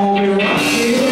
all be rocking.